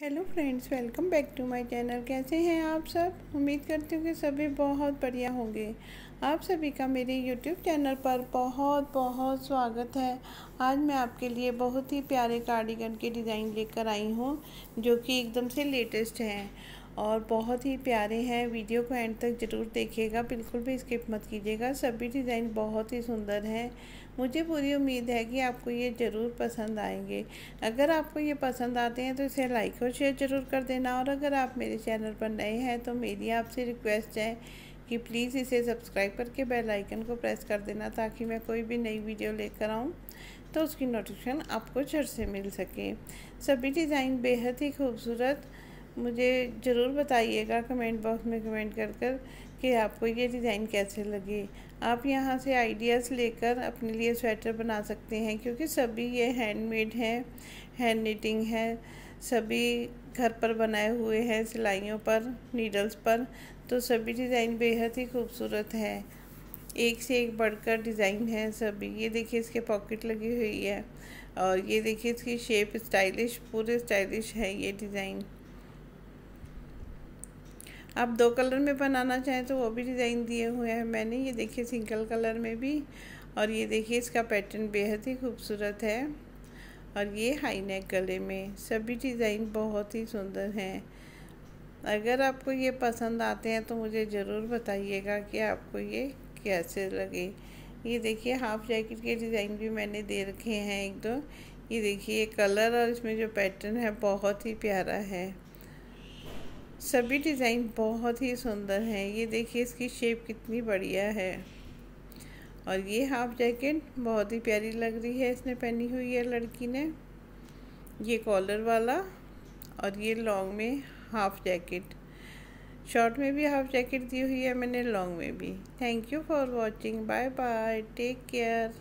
Hello friends, welcome back to my channel. कैसे हैं आप सब? उम्मीद करती हूँ कि सभी बहुत बढ़िया होंगे। आप सभी का मेरे यूट्यूब चैनल पर बहुत बहुत स्वागत है। आज मैं आपके लिए बहुत ही प्यारे कार्डिगन के डिज़ाइन लेकर आई हूँ, जो कि एकदम से लेटेस्ट हैं। और बहुत ही प्यारे हैं। वीडियो को एंड तक ज़रूर देखिएगा। बिल्कुल भी स्किप मत कीजिएगा। सभी डिज़ाइन बहुत ही सुंदर हैं। मुझे पूरी उम्मीद है कि आपको ये ज़रूर पसंद आएँगे। अगर आपको ये पसंद आते हैं तो इसे लाइक और शेयर ज़रूर कर देना। और अगर आप मेरे चैनल पर नए हैं तो मेरी आपसे रिक्वेस्ट है कि प्लीज़ इसे सब्सक्राइब करके बेल आइकन को प्रेस कर देना ताकि मैं कोई भी नई वीडियो लेकर आऊँ तो उसकी नोटिफिकेशन आपको झट से मिल सके। सभी डिज़ाइन बेहद ही खूबसूरत मुझे ज़रूर बताइएगा कमेंट बॉक्स में कमेंट कर कर कि आपको ये डिज़ाइन कैसे लगे। आप यहाँ से आइडियाज़ लेकर अपने लिए स्वेटर बना सकते हैं, क्योंकि सभी ये हैंडमेड हैं, हैंड नीटिंग है, सभी घर पर बनाए हुए हैं, सिलाइयों पर, नीडल्स पर तो सभी डिज़ाइन बेहद ही खूबसूरत है। एक से एक बढ़कर डिज़ाइन है सभी। ये देखिए इसके पॉकेट लगी हुई है और ये देखिए इसकी शेप स्टाइलिश, पूरे स्टाइलिश है ये डिज़ाइन। आप दो कलर में बनाना चाहें तो वो भी डिज़ाइन दिए हुए हैं। मैंने ये देखिए सिंगल कलर में भी और ये देखिए इसका पैटर्न बेहद ही खूबसूरत है और ये हाई नेक गले में सभी डिज़ाइन बहुत ही सुंदर हैं। अगर आपको ये पसंद आते हैं तो मुझे ज़रूर बताइएगा कि आपको ये कैसे लगे। ये देखिए हाफ़ जैकेट के डिज़ाइन भी मैंने दे रखे हैं एक दो। ये देखिए कलर और इसमें जो पैटर्न है बहुत ही प्यारा है। सभी डिज़ाइन बहुत ही सुंदर हैं। ये देखिए, इसकी शेप कितनी बढ़िया है। और ये हाफ़ जैकेट, बहुत ही प्यारी लग रही है इसने पहनी हुई है लड़की ने। ये कॉलर वाला और ये लॉन्ग में हाफ़ जैकेट। शॉर्ट में भी हाफ़ जैकेट दी हुई है मैंने, लॉन्ग में भी। Thank you for watching. Bye bye. Take care.